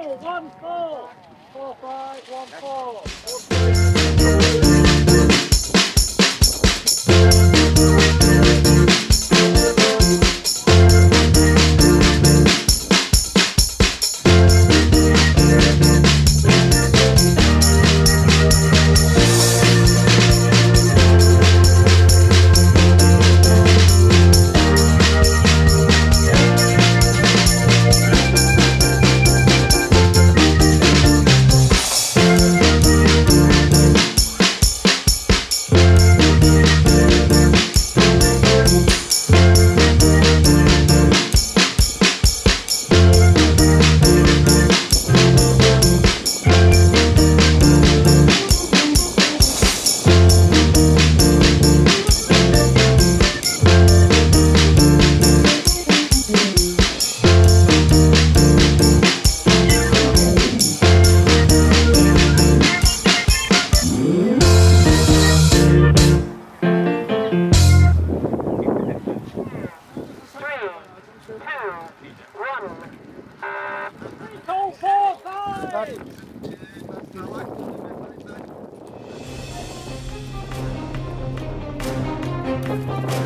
middle, one four, four five, one four. Thank you.